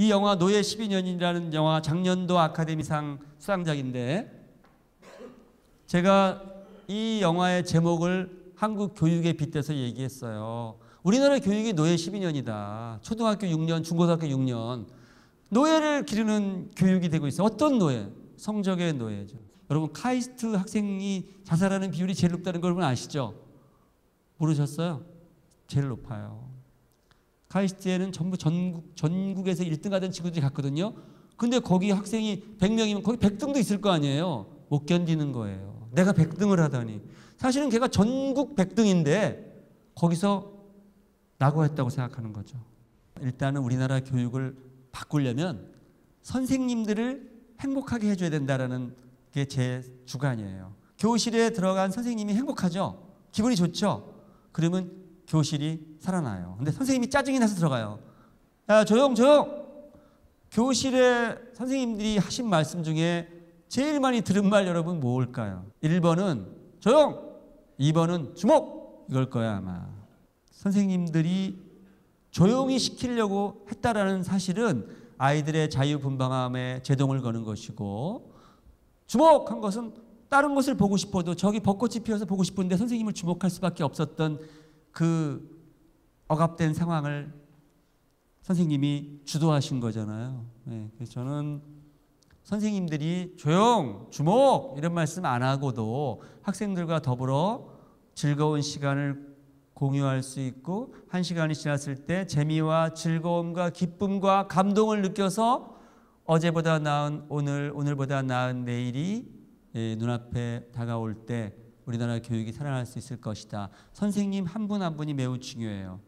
이 영화 노예 12년이라는 영화 작년도 아카데미상 수상작인데 제가 이 영화의 제목을 한국 교육에 빗대서 얘기했어요. 우리나라 교육이 노예 12년이다. 초등학교 6년, 중고등학교 6년. 노예를 기르는 교육이 되고 있어. 어떤 노예? 성적의 노예죠. 여러분 카이스트 학생이 자살하는 비율이 제일 높다는 걸 여러분 아시죠? 모르셨어요? 제일 높아요. 카이스트에는 전부 전국, 전국에서 1등 하던 친구들이 갔거든요. 근데 거기 학생이 100명이면 거기 100등도 있을 거 아니에요. 못 견디는 거예요. 내가 100등을 하다니. 사실은 걔가 전국 100등인데 거기서 낙오했다고 생각하는 거죠. 일단은 우리나라 교육을 바꾸려면 선생님들을 행복하게 해줘야 된다라는 게 제 주관이에요. 교실에 들어간 선생님이 행복하죠? 기분이 좋죠? 그러면 교실이 살아나요. 근데 선생님이 짜증이 나서 들어가요. 야, 조용, 조용! 교실에 선생님들이 하신 말씀 중에 제일 많이 들은 말 여러분 뭘까요? 1번은 조용! 2번은 주목! 이걸 거야, 아마. 선생님들이 조용히 시키려고 했다라는 사실은 아이들의 자유분방함에 제동을 거는 것이고 주목한 것은 다른 것을 보고 싶어도 저기 벚꽃이 피어서 보고 싶은데 선생님을 주목할 수밖에 없었던 그 억압된 상황을 선생님이 주도하신 거잖아요. 네, 그래서 저는 선생님들이 조용, 주목 이런 말씀 안 하고도 학생들과 더불어 즐거운 시간을 공유할 수 있고 한 시간이 지났을 때 재미와 즐거움과 기쁨과 감동을 느껴서 어제보다 나은 오늘, 오늘보다 나은 내일이 예, 눈앞에 다가올 때 우리나라 교육이 살아날 수 있을 것이다. 선생님 한 분한 분이 매우 중요해요.